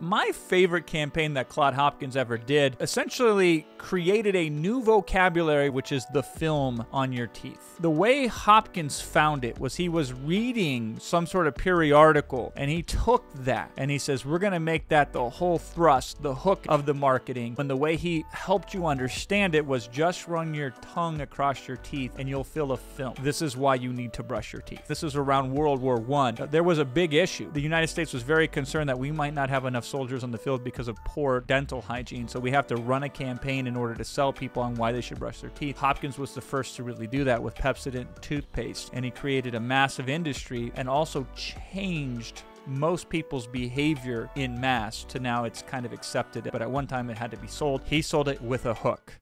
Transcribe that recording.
My favorite campaign that Claude Hopkins ever did essentially created a new vocabulary, which is the film on your teeth. The way Hopkins found it was he was reading some sort of periodical and he took that and he says, We're going to make that the whole thrust, the hook of the marketing. And the way he helped you understand it was just run your tongue across your teeth and you'll feel a film. This is why you need to brush your teeth. This is around World War One. There was a big issue. The United States was very concerned that we might not have enough soldiers on the field because of poor dental hygiene. So we have to run a campaign in order to sell people on why they should brush their teeth. Hopkins was the first to really do that with Pepsodent toothpaste, and he created a massive industry and also changed most people's behavior in mass to now it's kind of accepted. But at one time it had to be sold. He sold it with a hook.